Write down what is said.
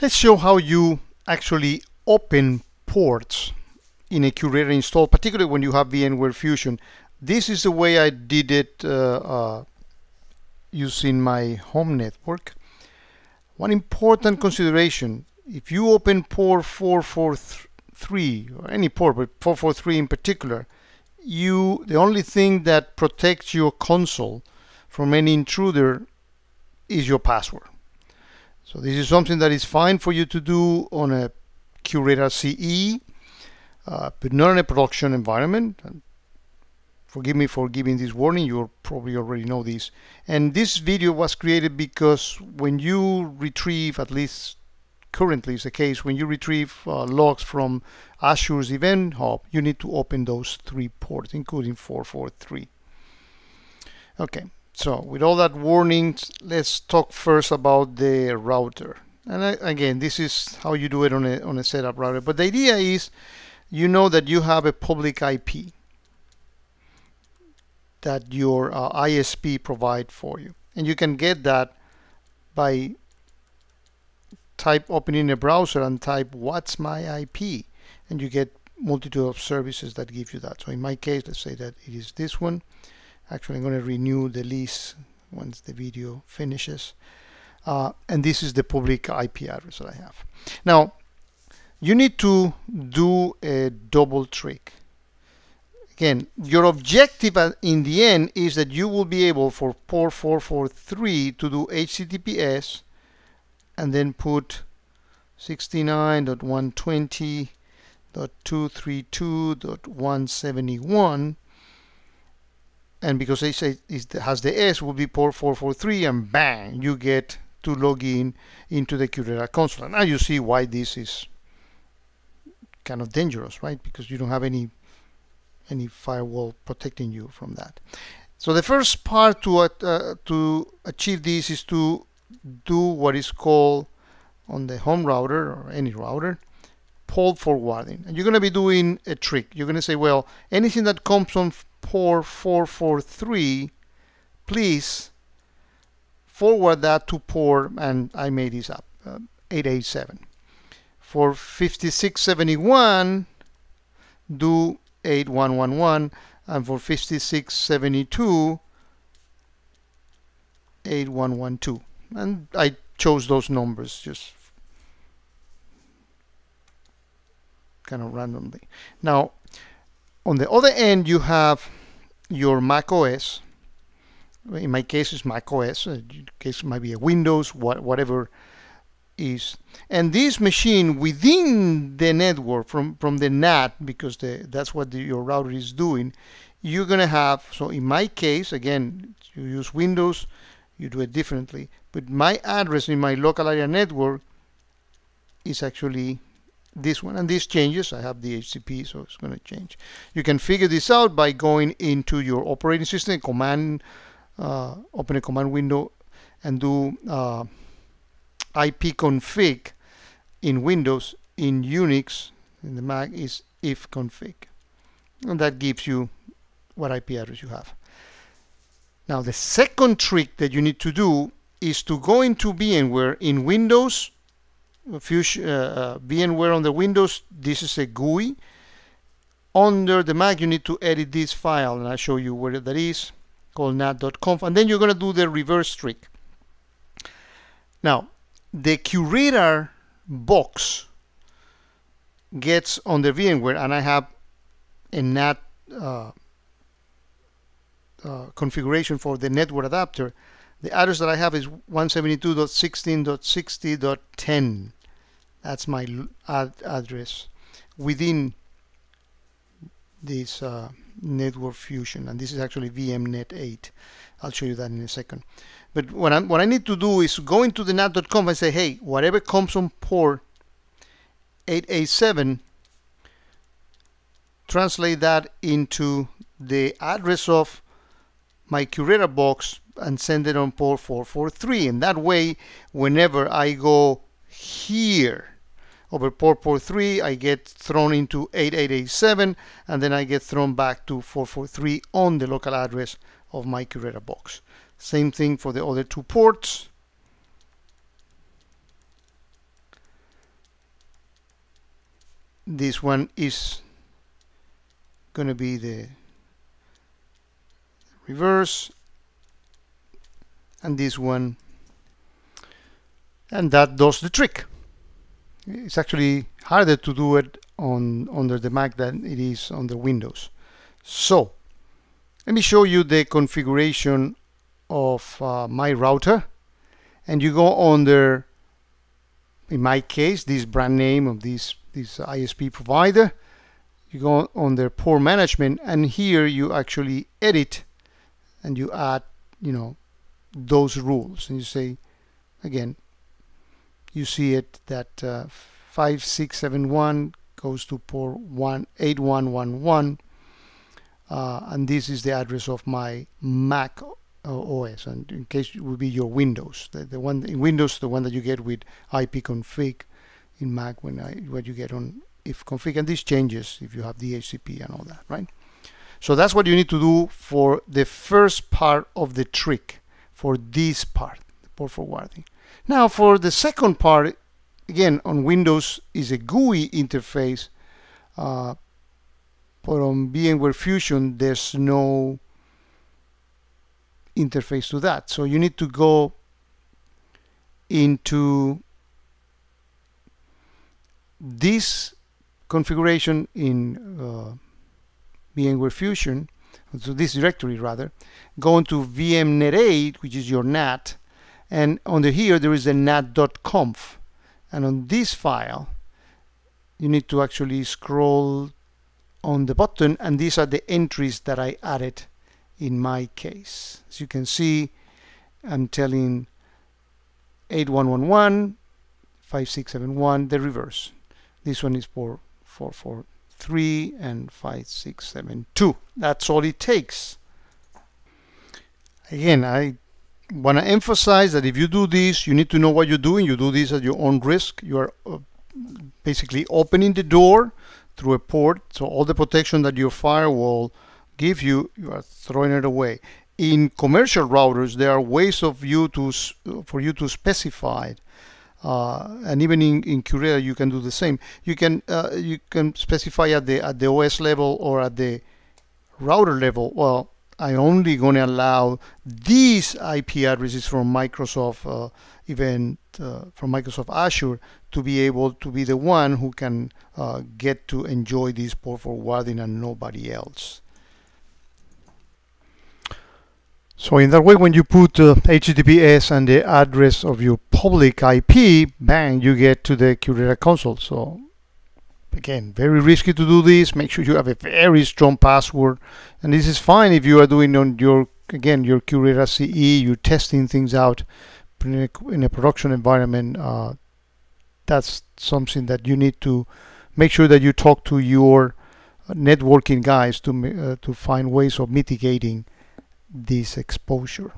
Let's show how you actually open ports in a QRadar install, particularly when you have VMware Fusion. This is the way I did it uh, uh, using my home network. One important consideration, if you open port 443, or any port, but 443 in particular, you the only thing that protects your console from any intruder is your password. So this is something that is fine for you to do on a QRadar CE, uh, but not in a production environment. And forgive me for giving this warning, you probably already know this. And this video was created because when you retrieve, at least currently is the case, when you retrieve uh, logs from Azure's Event Hub, you need to open those three ports, including 443. Okay, so with all that warnings, let's talk first about the router. And I, again, this is how you do it on a, on a setup router. But the idea is you know that you have a public IP that your uh, ISP provide for you. And you can get that by type opening a browser and type what's my IP and you get multitude of services that give you that. So in my case, let's say that it is this one. Actually, I'm going to renew the lease once the video finishes. Uh, and this is the public IP address that I have. Now, you need to do a double trick. Again, your objective in the end is that you will be able for port 443 to do HTTPS and then put 69.120.232.171 and because it has the S will be port 443 and bang you get to log in into the QRadar console. And now you see why this is kind of dangerous, right? Because you don't have any any firewall protecting you from that. So the first part to uh, to achieve this is to do what is called on the home router or any router port forwarding and you're going to be doing a trick. You're going to say well anything that comes from port 443 please forward that to port and I made this up uh, 887 for 5671 do 8111 and for 5672 8112 and I chose those numbers just kind of randomly. Now on the other end you have your Mac OS in my case it's Mac OS uh, in case it might be a Windows what, whatever is. And this machine within the network from from the NAT because the, that's what the, your router is doing you're gonna have so in my case again you use Windows you do it differently but my address in my local area network is actually this one and this changes I have the HCP so it's going to change. You can figure this out by going into your operating system command uh, open a command window and do uh, ipconfig in Windows in Unix in the Mac is ifconfig and that gives you what IP address you have. Now the second trick that you need to do is to go into VMware in Windows Fusion, uh, uh, VMware on the Windows this is a GUI. Under the Mac you need to edit this file and I'll show you where that is called nat.conf and then you're going to do the reverse trick. Now the QRadar box gets on the VMware and I have a NAT uh, uh, configuration for the network adapter. The address that I have is 172.16.60.10 that's my ad address. Within this uh, network fusion and this is actually VMnet 8 I'll show you that in a second. But what, i what I need to do is go into the nat.conf and say hey whatever comes on port 887 translate that into the address of my QRadar box and send it on port 443 and that way whenever I go here. Over port port 3 I get thrown into 8887 and then I get thrown back to 443 on the local address of my QRadar box. Same thing for the other two ports. This one is going to be the reverse and this one and that does the trick. It's actually harder to do it on under the Mac than it is on the Windows. So let me show you the configuration of uh, my router. And you go under in my case this brand name of this this ISP provider. You go on their port management and here you actually edit and you add you know those rules. And you say again you see it that uh, 5671 goes to port 18111 uh, and this is the address of my Mac OS and in case it would be your Windows the, the one in Windows the one that you get with ipconfig in Mac when I what you get on ifconfig and this changes if you have DHCP and all that right? So that's what you need to do for the first part of the trick for this part the port forwarding now for the second part again on Windows is a GUI interface uh, but on VMware Fusion there's no interface to that. So you need to go into this configuration in uh, VMware Fusion, so this directory rather, go into vmnet8, which is your NAT, and under here there is a nat.conf. And on this file, you need to actually scroll on the button, and these are the entries that I added in my case. As you can see, I'm telling 8111, 5671, the reverse. This one is for 443 and 5672. That's all it takes. Again, I want to emphasize that if you do this, you need to know what you're doing. You do this at your own risk. You are uh, basically opening the door through a port, so all the protection that your firewall give you, you are throwing it away. In commercial routers, there are ways of you to for you to specify uh, and even in, in QRadar you can do the same. You can uh, you can specify at the at the OS level or at the router level. Well, I only going to allow these IP addresses from Microsoft uh, event uh, from Microsoft Azure to be able to be the one who can uh, get to enjoy this port forwarding and nobody else. So in that way, when you put uh, HTTPS and the address of your public IP, bang, you get to the QRadar console. So again, very risky to do this. Make sure you have a very strong password. And this is fine if you are doing on your, again, your QRadar CE, you're testing things out in a, production environment. Uh, that's something that you need to make sure that you talk to your networking guys to, uh, to find ways of mitigating this exposure.